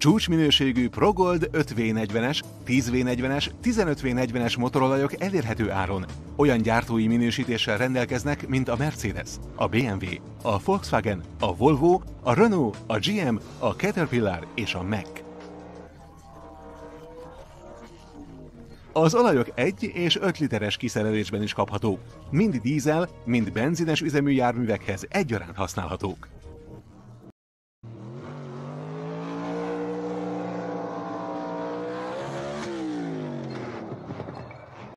Csúcsminőségű ProGold 5V40-es, 10V40-es, 15V40-es motorolajok elérhető áron. Olyan gyártói minősítéssel rendelkeznek, mint a Mercedes, a BMW, a Volkswagen, a Volvo, a Renault, a GM, a Caterpillar és a Mack. Az olajok 1 és 5 literes kiszerelésben is kaphatók. Mind dízel, mind benzines üzemű járművekhez egyaránt használhatók.